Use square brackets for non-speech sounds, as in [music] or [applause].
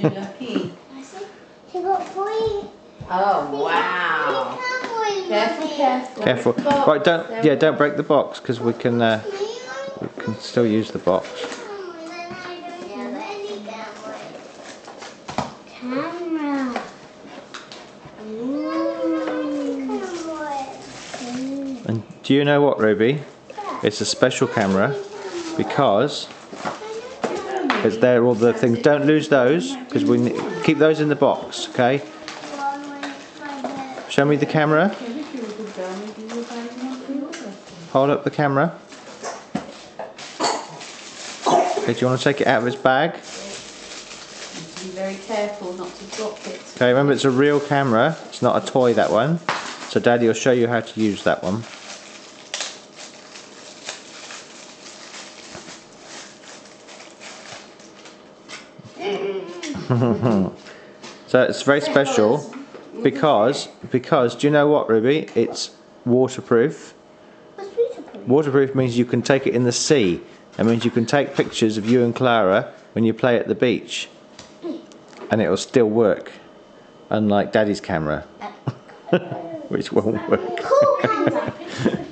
You're lucky. She got three. Oh wow. Careful, careful. Careful. Box. Right, don't There yeah, don't break the box because we can uh, we can still use the box. Camera. Ooh. And do you know what, Ruby? It's a special camera because it's there all the things. Don't lose those because we keep those in the box. Okay. Show me the camera. Maybe if you were a good girl, maybe you were buying one for yours. Hold up the camera. Okay, do you want to take it out of its bag? You have to be very careful not to drop it. Okay, remember it's a real camera. It's not a toy, that one. So Daddy will show you how to use that one. [laughs] so it's very special because because do you know what Ruby? It's waterproof. Waterproof means you can take it in the sea. That means you can take pictures of you and Clara when you play at the beach. And it'll still work. Unlike Daddy's camera. Uh, [laughs] which won't work. Cool camera. [laughs]